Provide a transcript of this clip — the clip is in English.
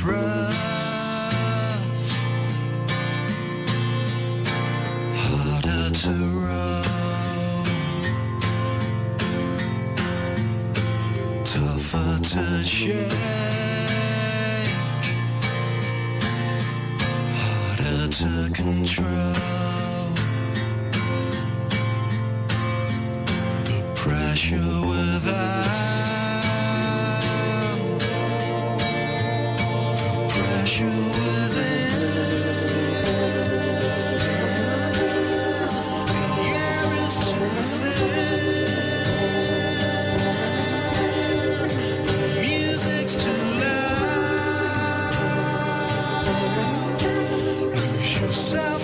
trust harder to row, tougher to shake harder to control. yourself.